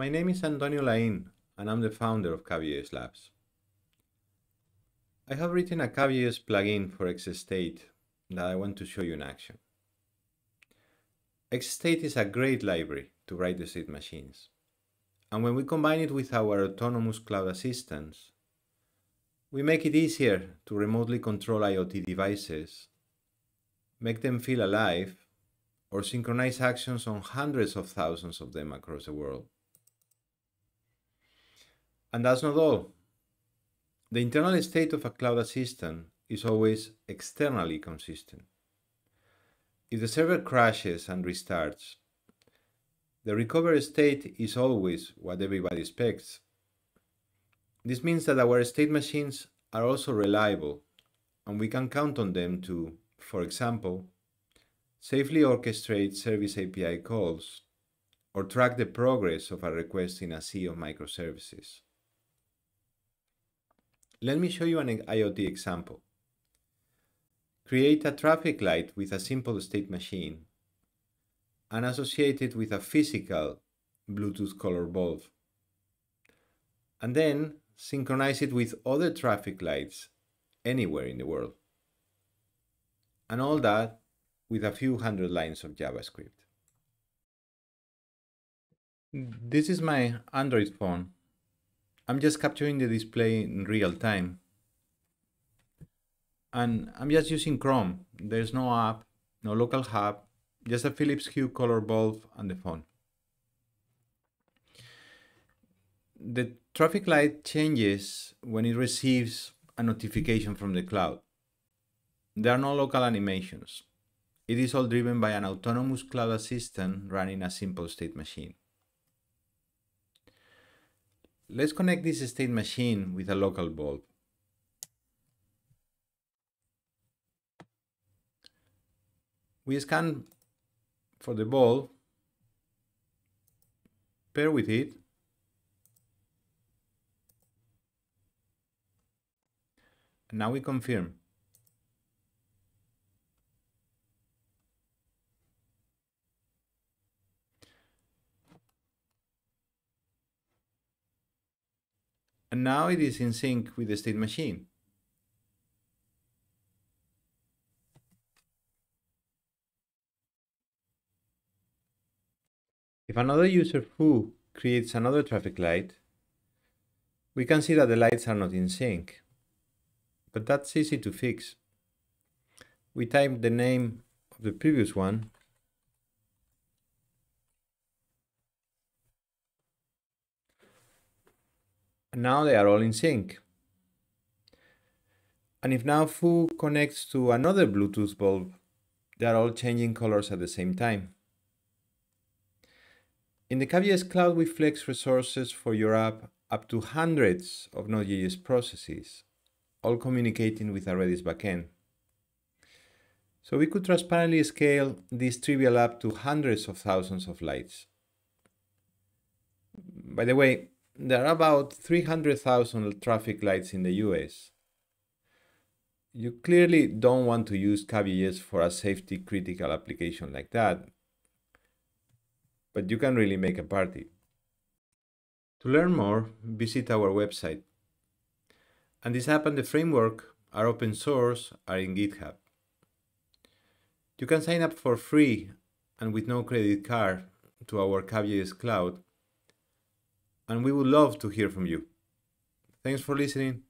My name is Antonio Lain, and I'm the founder of Caf.js Labs. I have written a Caf.js plugin for XState that I want to show you in action. XState is a great library to write the state machines. And when we combine it with our autonomous cloud assistants, we make it easier to remotely control IoT devices, make them feel alive, or synchronize actions on hundreds of thousands of them across the world. And that's not all. The internal state of a cloud assistant is always externally consistent. If the server crashes and restarts, the recovery state is always what everybody expects. This means that our state machines are also reliable and we can count on them to, for example, safely orchestrate service API calls or track the progress of a request in a sea of microservices. Let me show you an IoT example. Create a traffic light with a simple state machine and associate it with a physical Bluetooth color bulb. And then synchronize it with other traffic lights anywhere in the world. And all that with a few hundred lines of JavaScript. This is my Android phone I'm just capturing the display in real time. And I'm just using Chrome. There's no app, no local hub, just a Philips Hue color bulb and the phone. The traffic light changes when it receives a notification from the cloud. There are no local animations. It is all driven by an autonomous cloud assistant running a simple state machine. Let's connect this state machine with a local bulb. We scan for the bulb, pair with it, and now we confirm. And now it is in sync with the state machine. If another user foo creates another traffic light, we can see that the lights are not in sync. But that's easy to fix. We type the name of the previous one And now they are all in sync. And if now Foo connects to another Bluetooth bulb, they are all changing colors at the same time. In the Caf.js Cloud, we flex resources for your app up to hundreds of Node.js processes, all communicating with a Redis backend. So we could transparently scale this trivial app to hundreds of thousands of lights. By the way, there are about 300,000 traffic lights in the US. You clearly don't want to use Caf.js for a safety critical application like that, but you can really make a party. To learn more, visit our website. And this app and the framework are open source, are in GitHub. You can sign up for free and with no credit card to our Caf.js Cloud and we would love to hear from you. Thanks for listening.